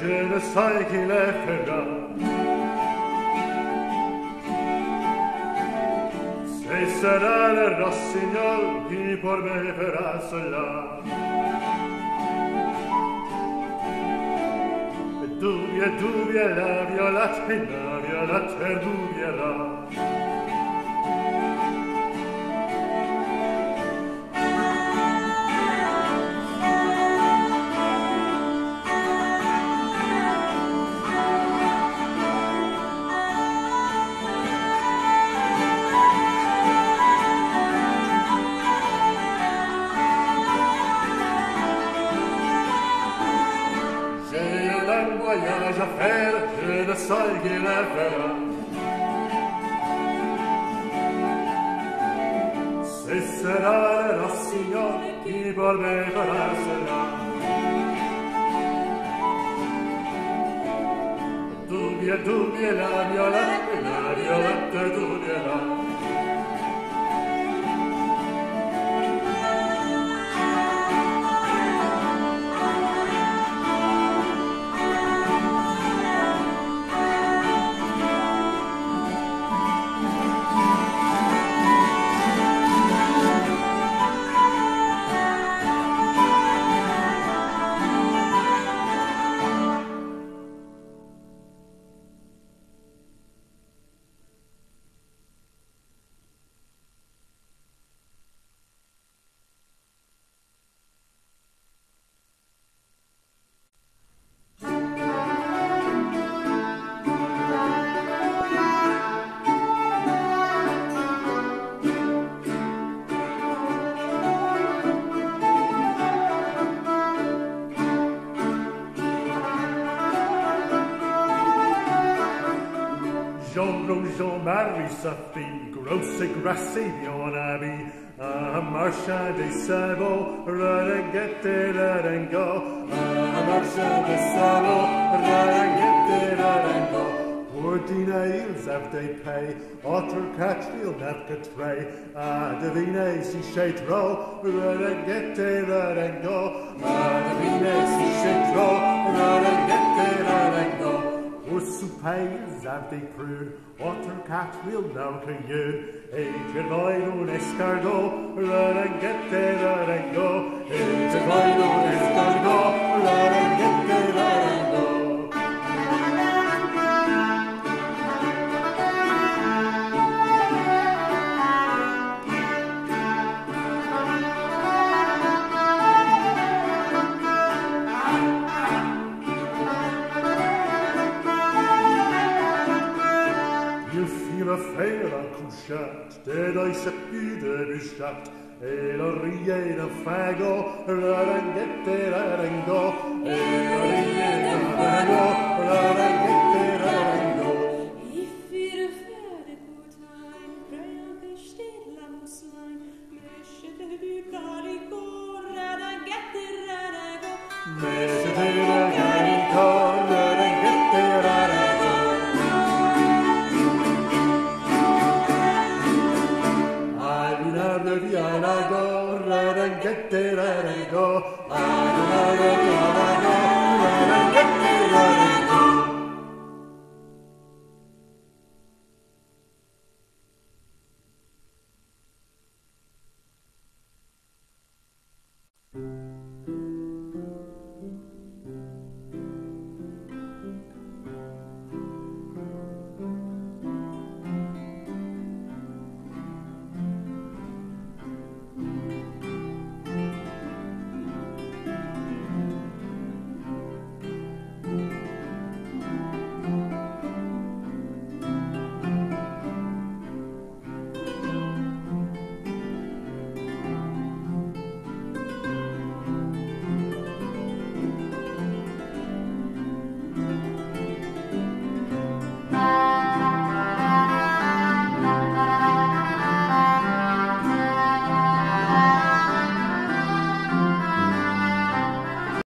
je ne sais qui les fera. Se sarà il rossignol qui por me farà E Dubbia, dubbia la violat, e la violat, e dubbia la. Farà. Se sarà la signora chi me farà sarà. Dubbia, dubbia la violetta, la violetta dubbia la. sa fi grosse grassi bion abi a marcha de sabo rarangette rarango a marcha de sabo rarangette rarango Ordina ils av de pay otter catfield nav catray a divine si shetro rarangette rarango a divine si shetro rarangette rarango Usupeis av de prude Otter cat will now to you. Age and on escargot, run and get there, Ded oi seppi de bishat, e fago, la rangette la rango,